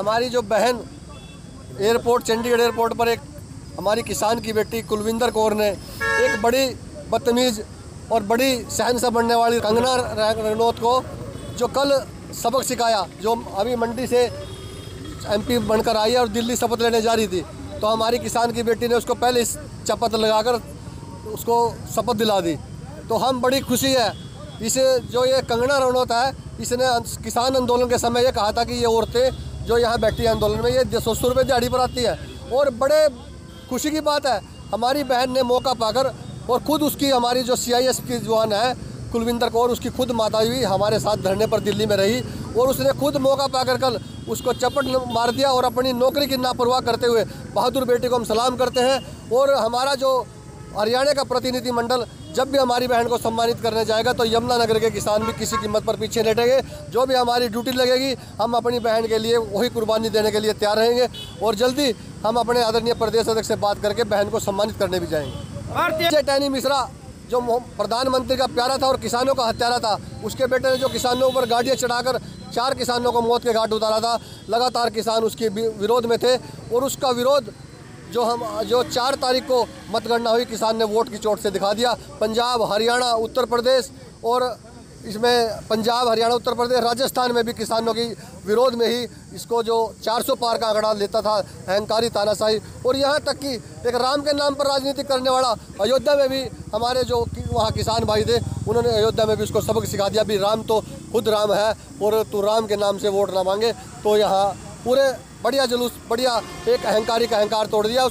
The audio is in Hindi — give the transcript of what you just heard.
हमारी जो बहन एयरपोर्ट, चंडीगढ़ एयरपोर्ट पर एक हमारी किसान की बेटी कुलविंदर कौर ने एक बड़ी बदतमीज़ और बड़ी सहन से बनने वाली कंगना रनौत को जो कल सबक सिखाया, जो अभी मंडी से एमपी बनकर आई है और दिल्ली शपथ लेने जा रही थी तो हमारी किसान की बेटी ने उसको पहले इस शपथ लगाकर उसको शपथ दिला दी। तो हम बड़ी खुशी है। इसे जो ये कंगना रनौत है, इसने किसान आंदोलन के समय ये कहा था कि ये औरतें जो यहाँ बैठी है आंदोलन में, ये सौ सौ रुपये दिहाड़ी पर आती है। और बड़े खुशी की बात है, हमारी बहन ने मौका पाकर और खुद उसकी, हमारी जो सी की जवान है, कुलविंदर कौर, उसकी खुद माता हुई, हमारे साथ धरने पर दिल्ली में रही और उसने खुद मौका पाकर कल उसको चपट मार दिया और अपनी नौकरी की नापरवाह करते हुए बहादुर बेटे को हम सलाम करते हैं। और हमारा जो हरियाणा का प्रतिनिधि मंडल जब भी हमारी बहन को सम्मानित करने जाएगा तो यमुनानगर के किसान भी किसी कीमत पर पीछे लेटेंगे। जो भी हमारी ड्यूटी लगेगी हम अपनी बहन के लिए वही कुर्बानी देने के लिए तैयार रहेंगे और जल्दी हम अपने आदरणीय प्रदेश अध्यक्ष से बात करके बहन को सम्मानित करने भी जाएँगे। टैनी मिश्रा जो प्रधानमंत्री का प्यारा था और किसानों का हत्यारा था उसके बेटे ने जो किसानों पर गाड़ियाँ चढ़ाकर चार किसानों को मौत के घाट उतारा था लगातार किसान उसके विरोध में थे और उसका विरोध जो हम, जो चार तारीख को मतगणना हुई, किसान ने वोट की चोट से दिखा दिया। पंजाब, हरियाणा, उत्तर प्रदेश और इसमें पंजाब, हरियाणा, उत्तर प्रदेश, राजस्थान में भी किसानों की विरोध में ही इसको जो 400 पार का आंकड़ा लेता था अहंकारी तानाशाही। और यहाँ तक कि एक राम के नाम पर राजनीति करने वाला अयोध्या में भी हमारे जो कि, वहाँ किसान भाई थे, उन्होंने अयोध्या में भी उसको सबक सिखा दिया। भी राम तो खुद राम है और तू राम के नाम से वोट ना मांगे तो यहाँ पूरे बढ़िया जुलूस बढ़िया एक अहंकारी का अहंकार तोड़ दिया।